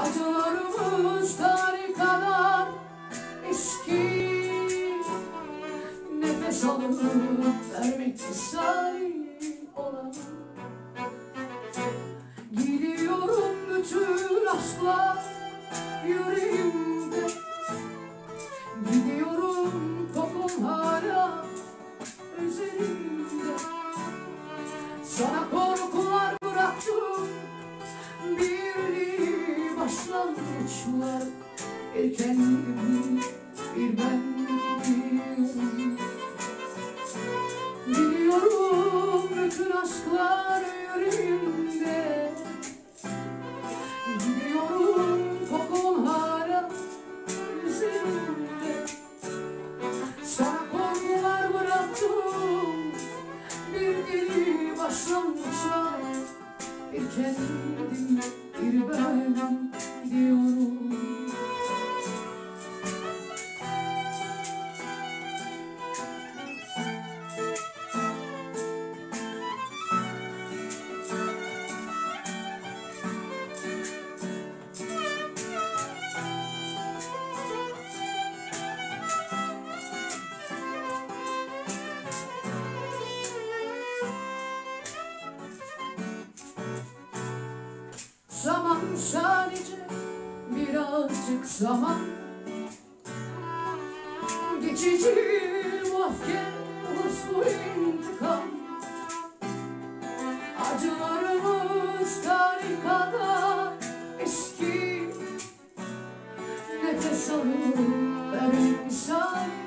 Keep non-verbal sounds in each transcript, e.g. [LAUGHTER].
Acılarımız tarih kadar eski Nefes alıp vermek misali olan Gidiyorum bütün aşklar yüreğimde başlangıçlar Bir kendim bir ben gidiyorum Gidiyorum bütün aşklar yüreğimde Nefes alıp vermek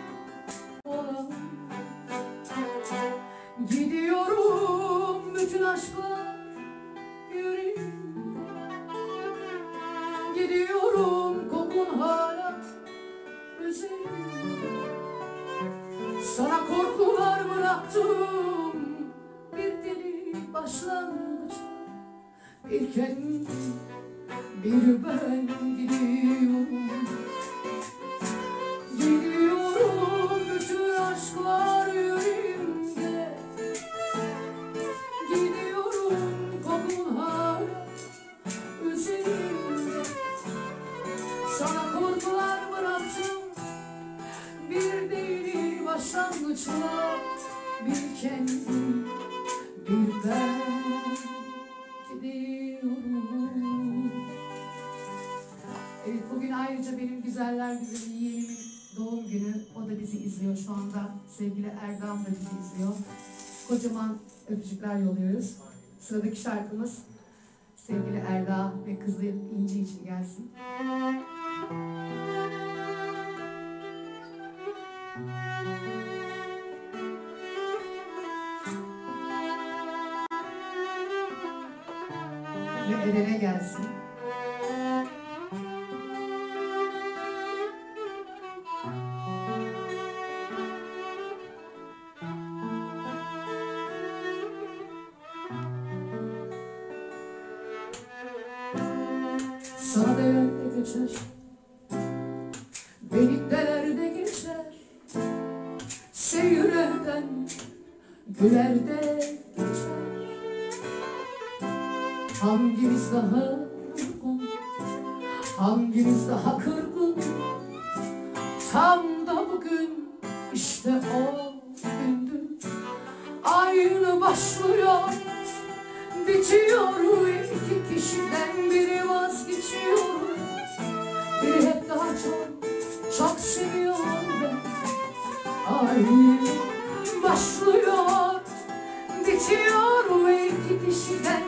Sıradaki şarkımız sevgili Erda ve kızı İnci için gelsin. Seyreden Gülerde geçer. Hangimiz daha kırgın Hangimiz daha kırgın? Tam da bugün işte o gündü. Aynı başlıyor Bitiyor iki kişiden biri vazgeçiyor. Biri hep daha çok, çok seviyor ben Aynı başlıyor Bitiyor iki kişiden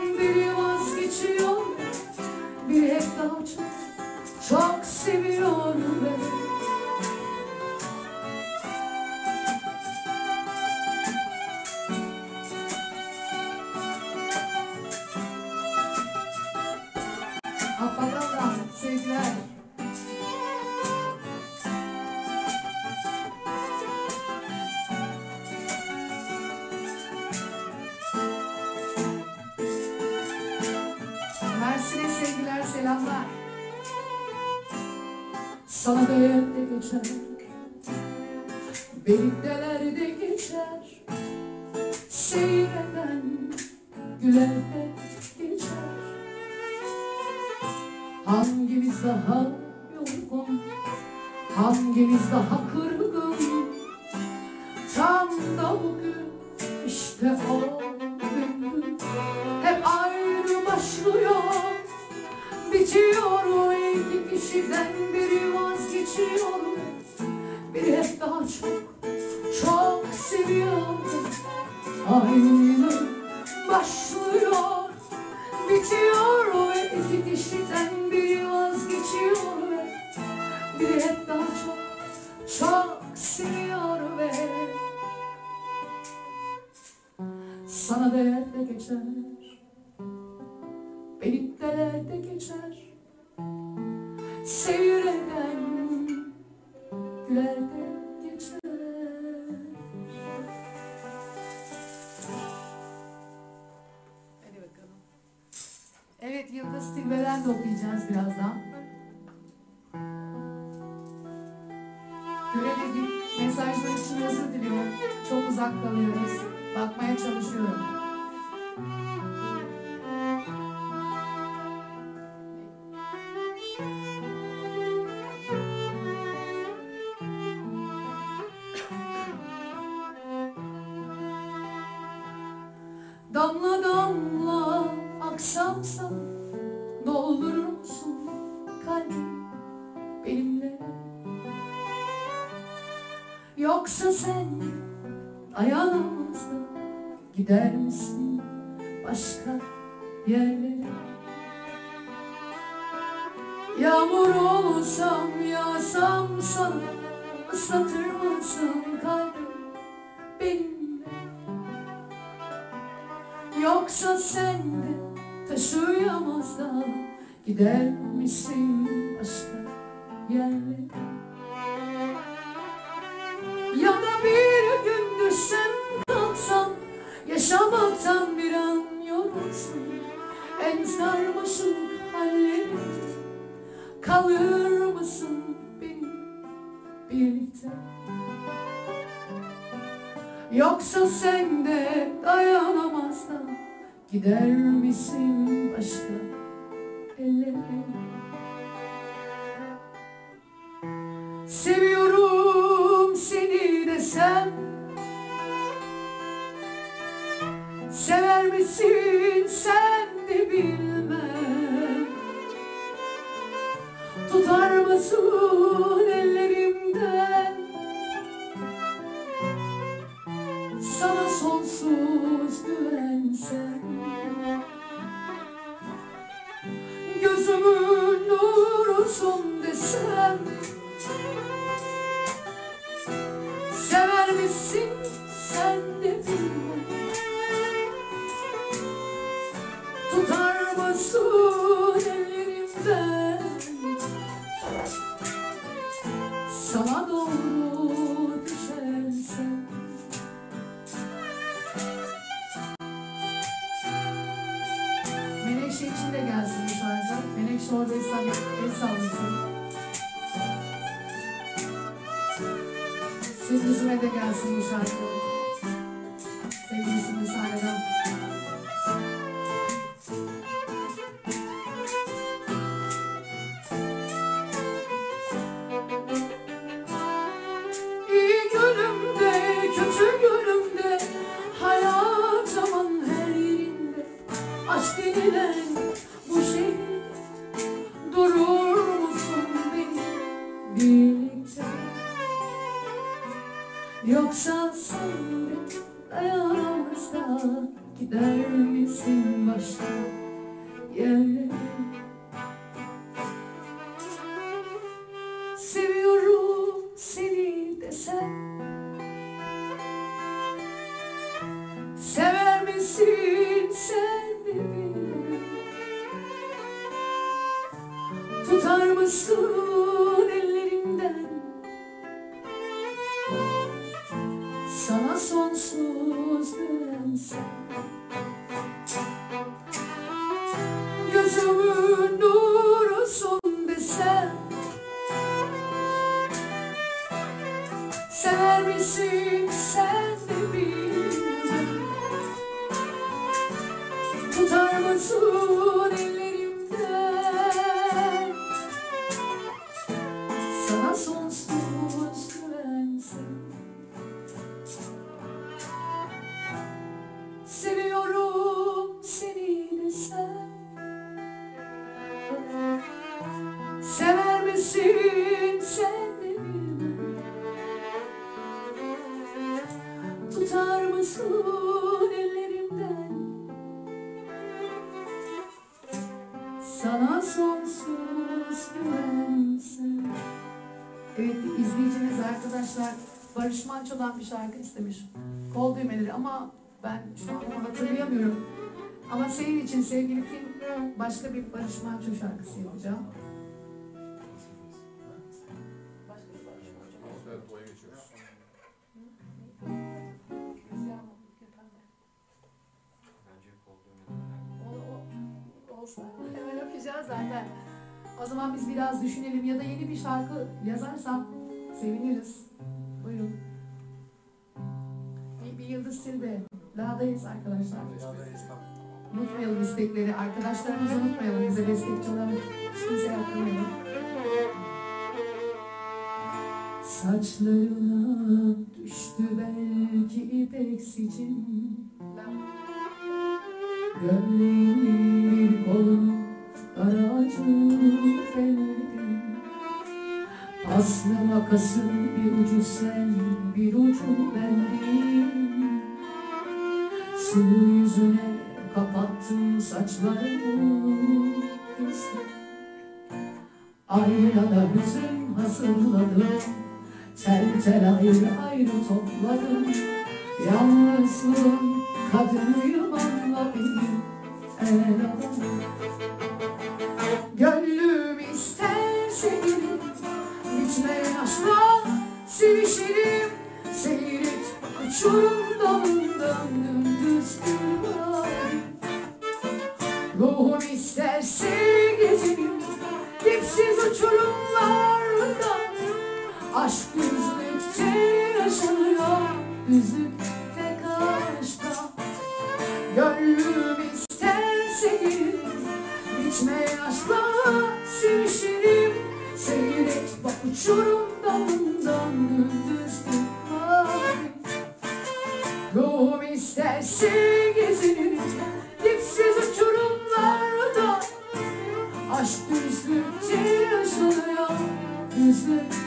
I sarmışsın En sarmışın halleri Kalır mısın benim birlikte? Yoksa sen de dayanamazsan Gider misin başka ellere? Seviyorum seni desem sensin sen de bilmem. Tutar mısın ellerimden? Sana sonsuz güvensem. Gözümün nurusun desem. so bu şehir Durur musun beni birlikte? Yoksa sen de dayanamaz gider için sevgili film başka bir Barış Manço şarkısı yapacağım. Hemen okuyacağız zaten. O zaman biz biraz düşünelim ya da yeni bir şarkı yazarsam seviniriz. Buyurun. Bir, bir Yıldız Tilbe. Lağdayız arkadaşlar. Unutmayalım istekleri. Arkadaşlarımızı unutmayalım. Bize destekçi olan hiç kimseye yapmayalım. Saçlarına düştü belki ipek sicim Gömleğinin bir kolunu aracı elledim Aslı makasın bir ucu sen bir ucu bendim Sığ yüzüne saçlarımı Aynada hüzün hazırladım Tel tel ayrı ayrı topladım Yalnızlığın kadınıyım anla beni El adamım Gönlüm ister sevgilim Bitmeyen aşkla sevişirim Seyret uçurum dalından dümdüz gülbahar Ruhum isterse gezerim Dipsiz uçurumlarda. Aşk düzlükte yaşanıyor Düzlükte aşkta Gönlüm isterse gelir Bitmeyen aşkla sevişirim Seyret bak uçurum dalından düzdür Ruhum isterse gezinirim 是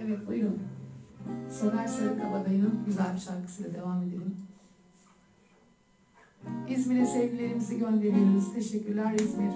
Evet buyurun. Soner Sarıkabadayı'nın güzel bir şarkısıyla devam edelim. İzmir'e sevgilerimizi gönderiyoruz. Teşekkürler İzmir.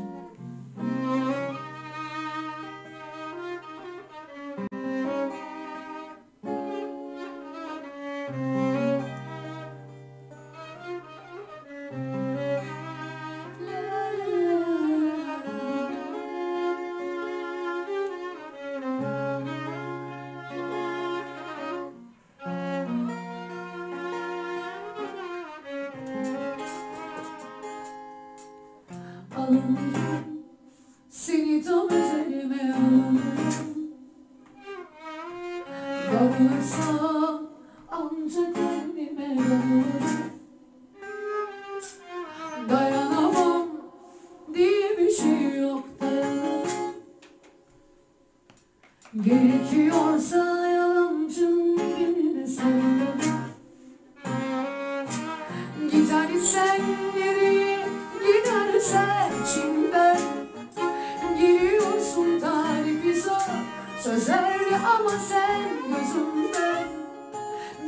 Sözlerle ama sen gözümden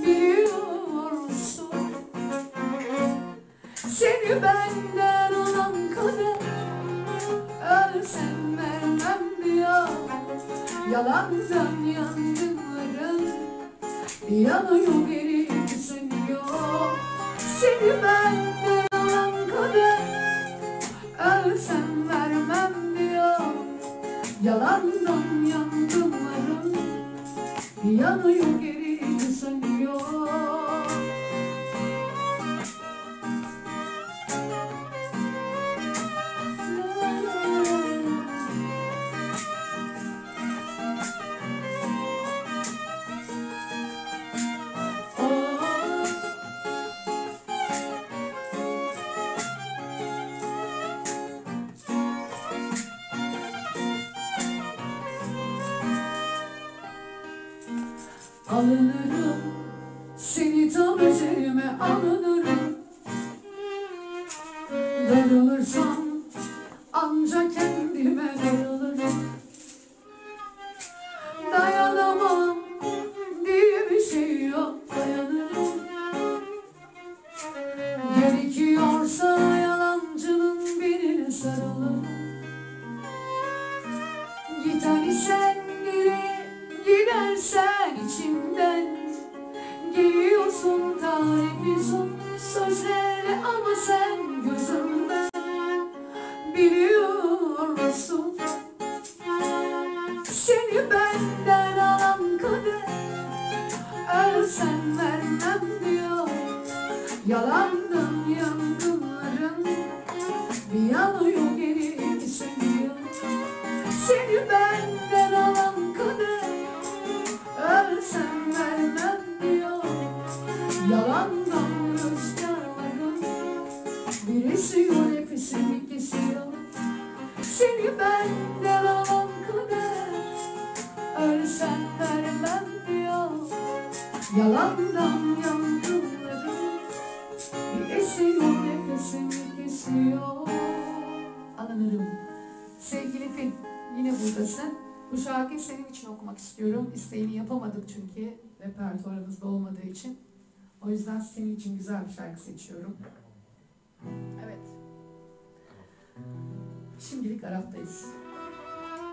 Biliyorsun Seni benden alan kadar Ölsem vermem diyor Yalandan yangınların Yanıyor geri sönüyor Seni benden alan kadar Ölsem vermem diyor Yalandan yangınların Yanıyor Yalandan yangınların Bir yanıyor geri sönüyor Seni benden okumak istiyorum. İsteğini yapamadık çünkü repertuarımızda olmadığı için. O yüzden senin için güzel bir şarkı seçiyorum. Evet. Şimdilik Araf'tayız.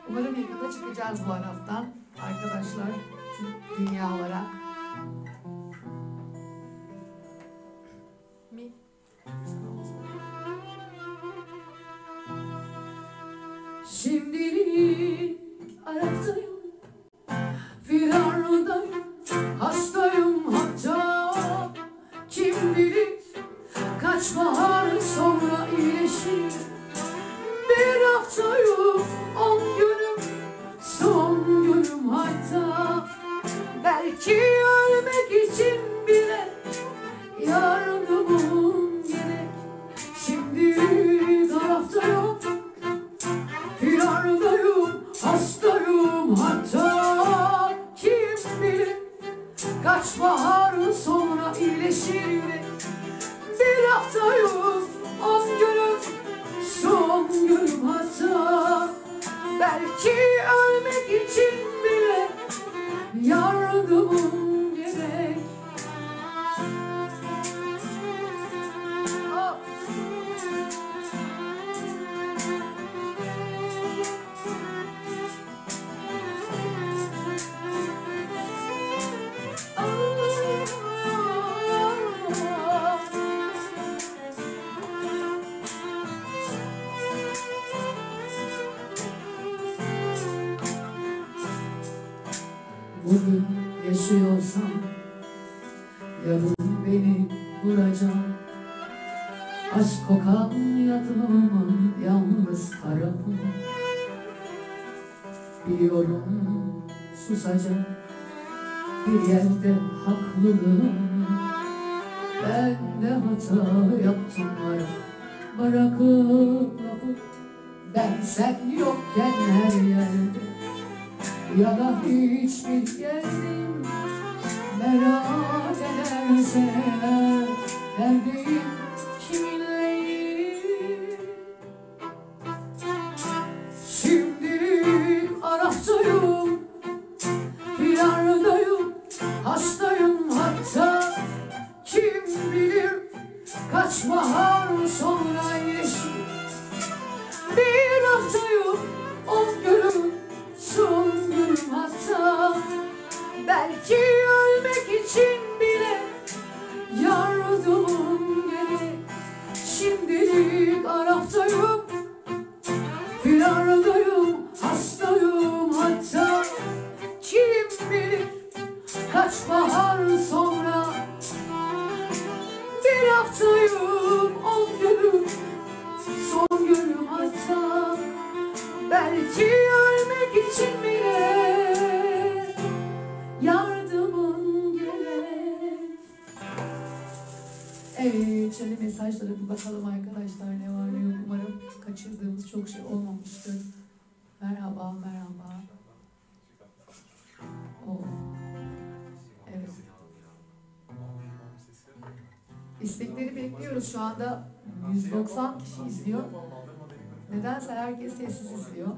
Umarım yakında çıkacağız bu Araf'tan. Arkadaşlar, tüm dünya olarak. Mi? Şimdilik Araf'tayım Firardayım Hastayım hatta. Kim bilir Kaç bahar sonra iyileşir. Bir haftayım On günüm Son günüm hatta. Belki ölmek için bile Yardımım gerek. Şimdi taraftayım Firardayım, hastayım hatta kaç bahar sonra çok şey olmamıştır. Merhaba, merhaba. Oo. Evet. İstekleri bekliyoruz. Şu anda 190 kişi izliyor. Nedense herkes sessiz izliyor.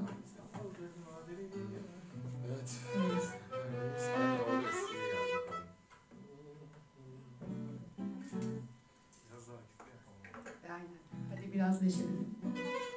Evet. evet. Hadi biraz neşelenelim.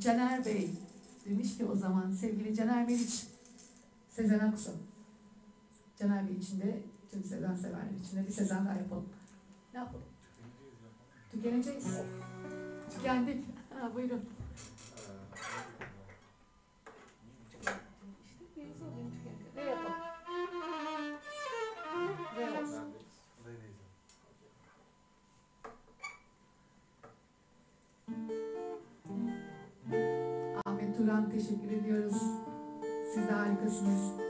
Caner Bey demiş ki o zaman sevgili Caner Meriç, Sezen Aksu. Caner Bey için de tüm Sezen severler için de bir Sezen daha yapalım. Ne yapalım? Tükeneceğiz. Tükendik. Ha, buyurun. teşekkür ediyoruz. Siz harikasınız.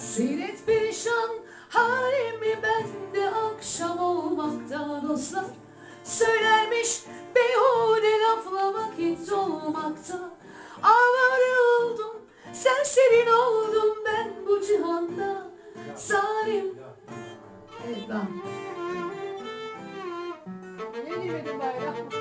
Seyret perişan halimi bende akşam olmakta dostlar Söylermiş beyhude lafla vakit olmakta Avare oldum, sen serserin oldum ben bu cihanda. Zalim. Elbam Ne diyemedim bayram?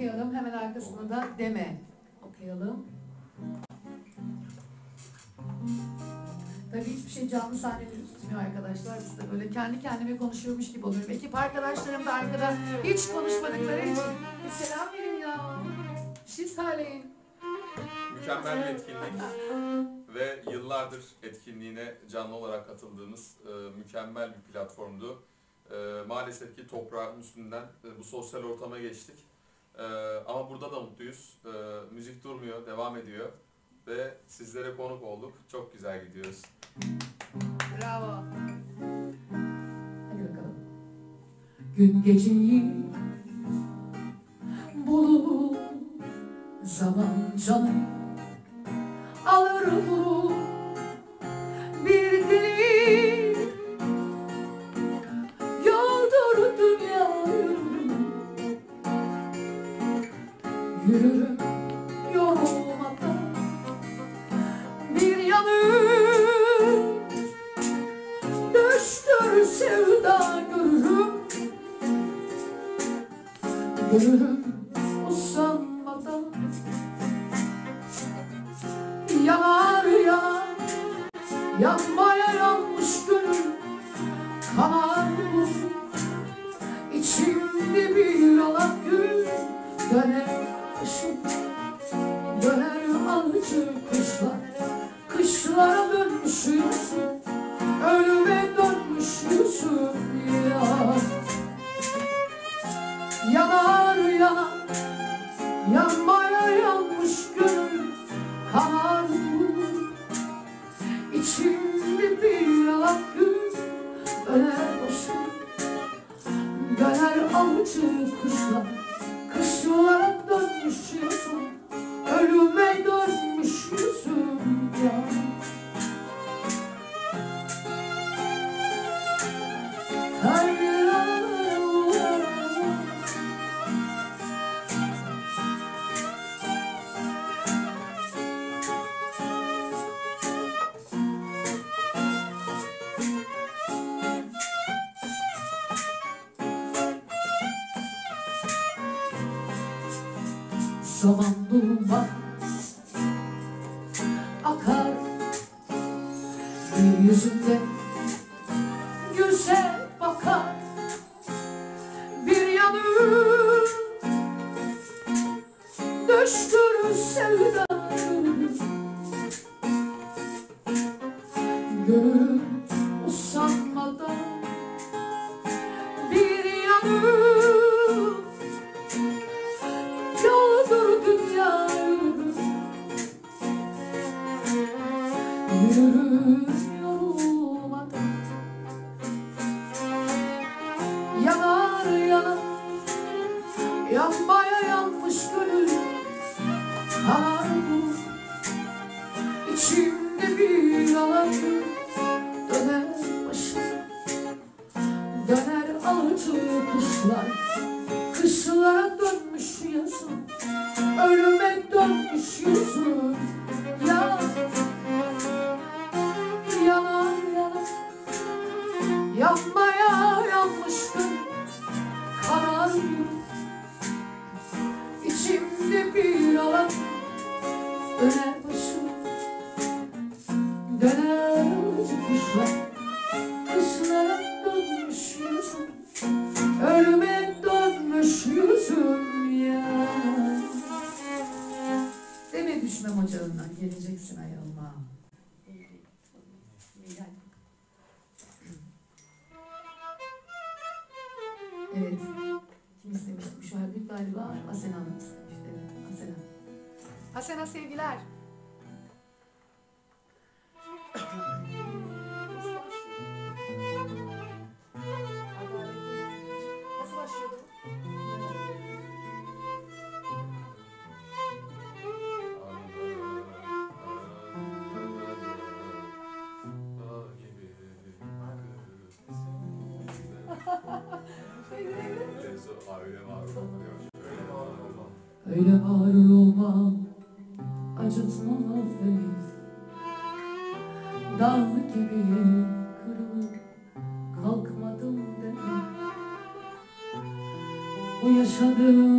Okuyalım hemen arkasına da Deme okuyalım. Tabii hiçbir şey canlı sahneleri tutmuyor arkadaşlar. Biz de böyle kendi kendime konuşuyormuş gibi oluyorum. Ekip arkadaşlarım da arkada hiç konuşmadıkları için bir selam verin ya. Şey söyleyin. Mükemmel bir etkinlik ve yıllardır etkinliğine canlı olarak katıldığımız e, mükemmel bir platformdu. E, maalesef ki toprağın üstünden e, bu sosyal ortama geçtik. E, ama burada da mutluyuz. E, müzik durmuyor, devam ediyor ve sizlere konuk olduk. Çok güzel gidiyoruz. Bravo. Hadi bakalım. Gün geceyi bulur zaman canım alır vurur bir deli yürürüm yorulmadan bir yanım düştür sevda görürüm Görürüm gönül usanmadan Öyle mağrur olmam, acıtmam affet. Dağlık gibi kırılıp kalkmadım deme Bu yaşadığım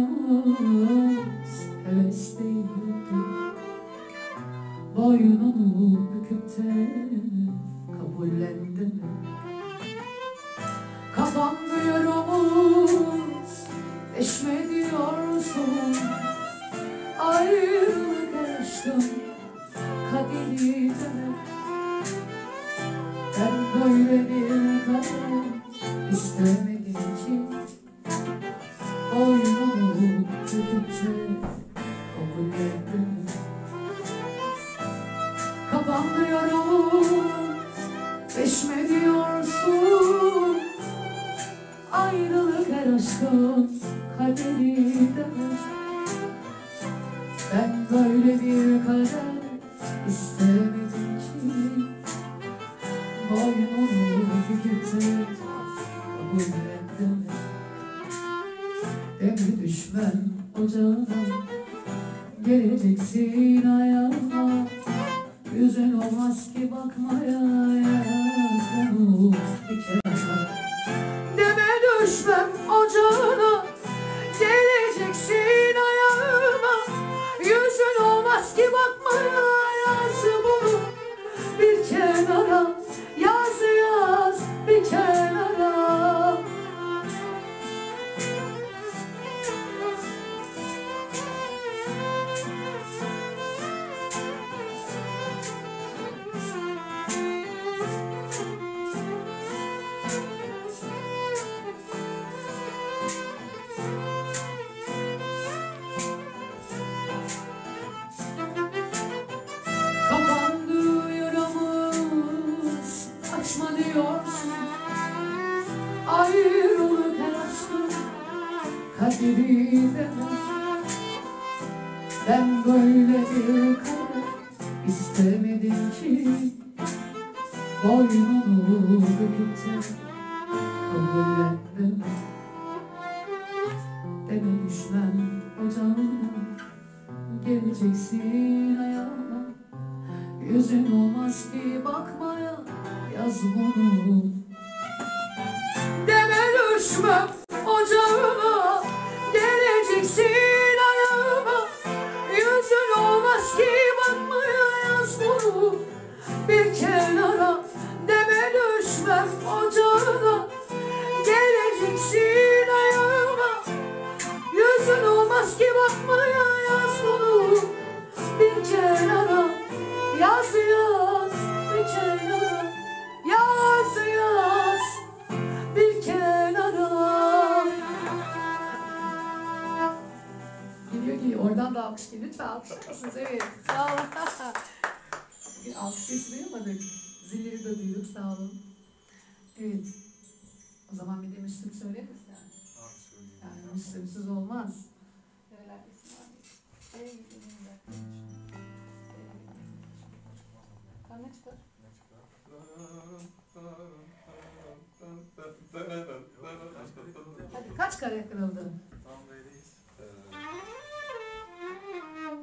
kare kırıldı? Tam böyleyiz. Ee,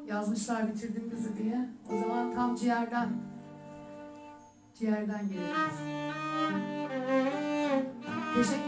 Yazmışlar bitirdim kızı diye. O zaman tam ciğerden. Ciğerden geliyor. Teşekkür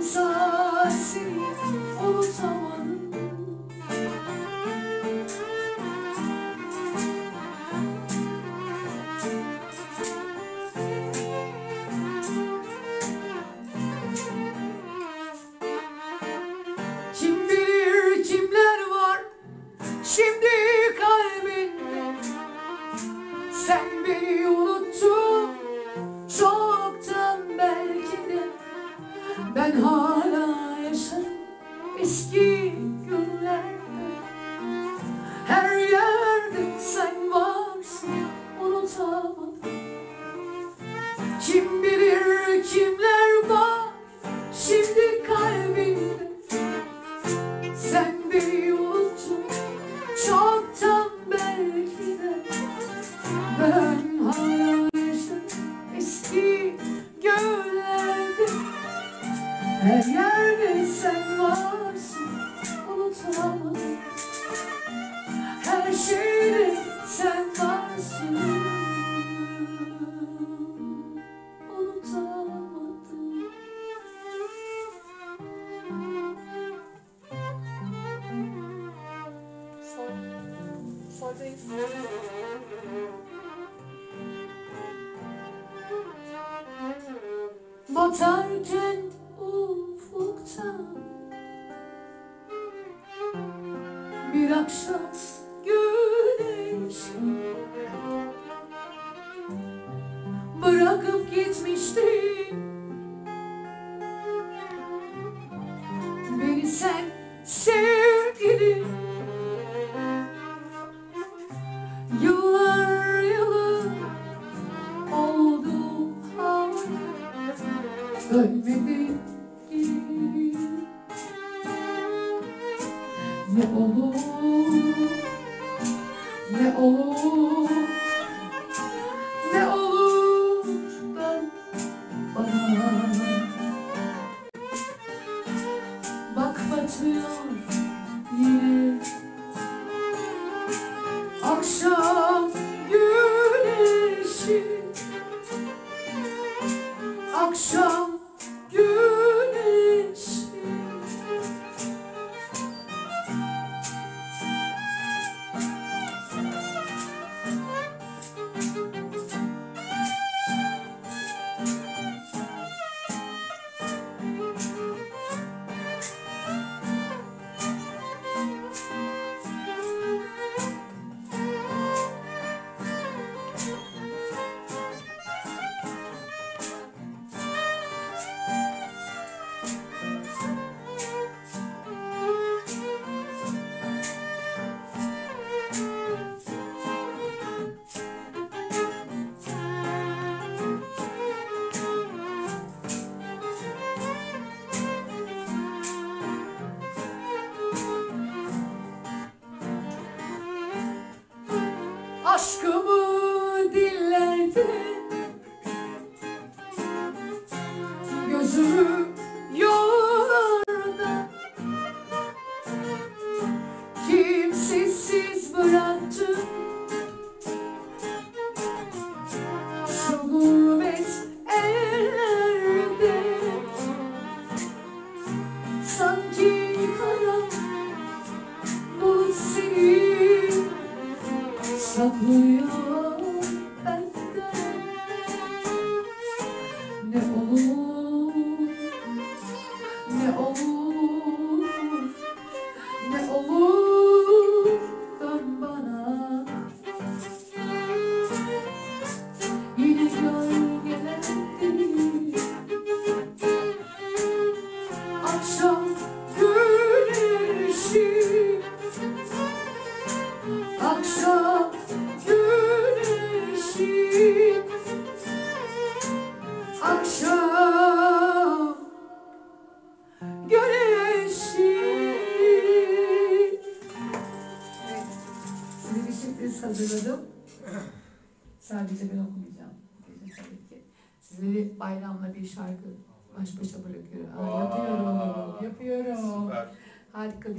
sensación.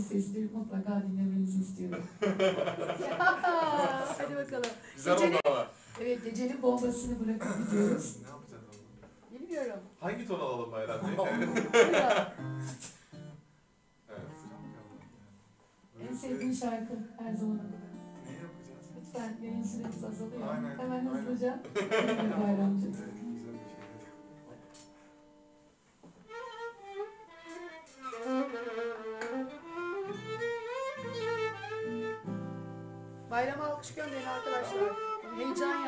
sesleri mutlaka dinlemenizi istiyorum. [LAUGHS] hadi bakalım. Güzel gecenin, oldu ama. Evet, gecenin bombasını bırakıp gidiyoruz. ne yapacağız ama? Bilmiyorum. Hangi ton alalım Bayram Bey? [LAUGHS] En sevdiğin şarkı her zaman. Ne yapacağız? Lütfen yayın süremiz azalıyor. Aynen. Hemen hızlıca. Bayramcığım. Bayrama alkış gönderin arkadaşlar. Heyecan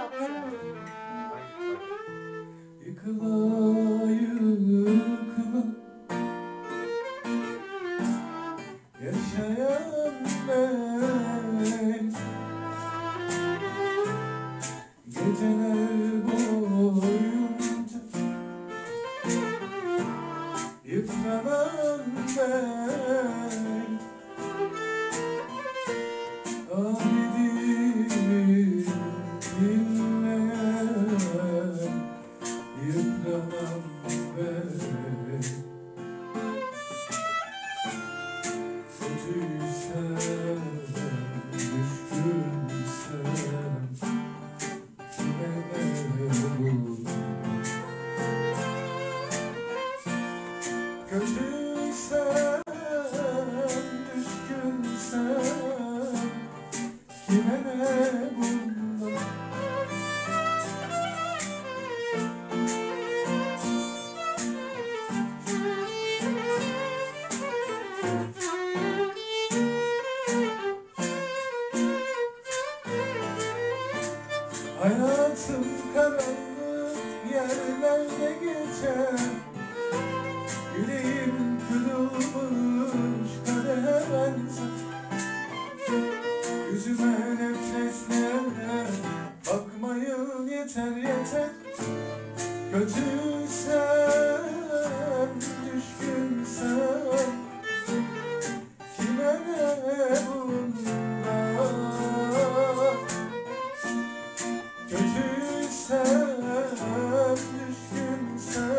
düşkünsen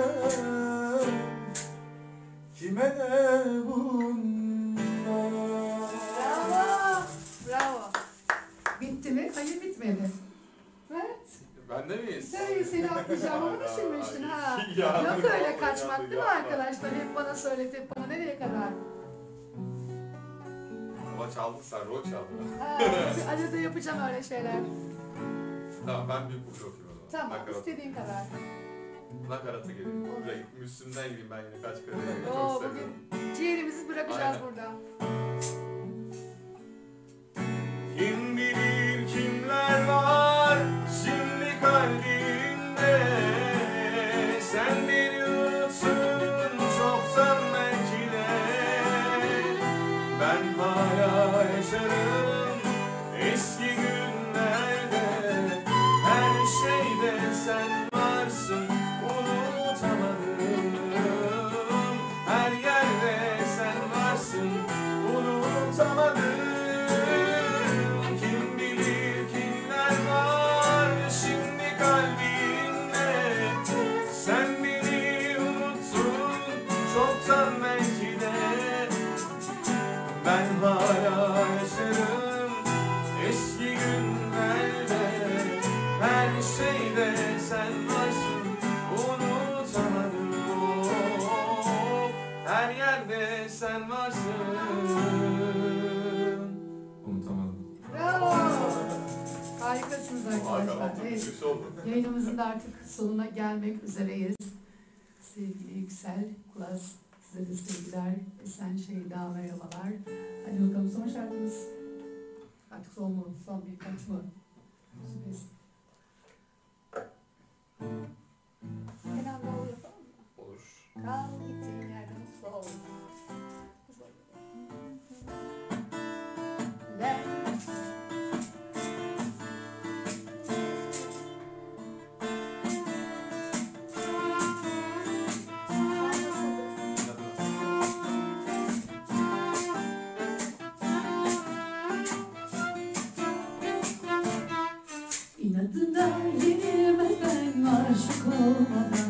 Kime ne bunlar Bravo. Bravo. Bitti mi? Hayır bitmedi. Evet. Bende miyiz? Tabii seni atlayacağımı [LAUGHS] düşünmüştün ha. Yok öyle kaçmak değil mi arkadaşlar? Hep bana söyletip bana nereye kadar? Ama çaldın sen, rol çaldın. Ha, [LAUGHS] arada yapacağım öyle şeyler. Tamam ben bir zaman. Tamam Nakarat. istediğin kadar. Nakarat'a geleyim. Buraya Müslüm'den gideyim ben yine kaç kere [LAUGHS] yine Oo, çok bugün seviyorum. Ciğerimizi bırakacağız Aynen. burada. Kim Evet. Oldu. Yayınımızın da artık sonuna gelmek üzereyiz. Sevgili Yüksel, Kulas, size de sevgiler. Esen Şeyda merhabalar. Hadi bakalım son şarkımız. Artık son mu? Son birkaç mı? Sürpriz. Kenan Doğulu yapalım mı? Olur. Kal gittiğin yerde mutlu ol. Oh,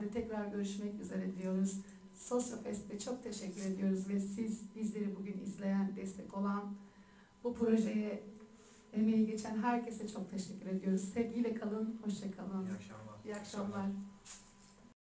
günlerde tekrar görüşmek üzere diyoruz. Sosyofest'e çok teşekkür ediyoruz ve siz bizleri bugün izleyen, destek olan, bu projeye emeği geçen herkese çok teşekkür ediyoruz. Sevgiyle kalın, hoşça kalın. İyi akşamlar. İyi akşamlar.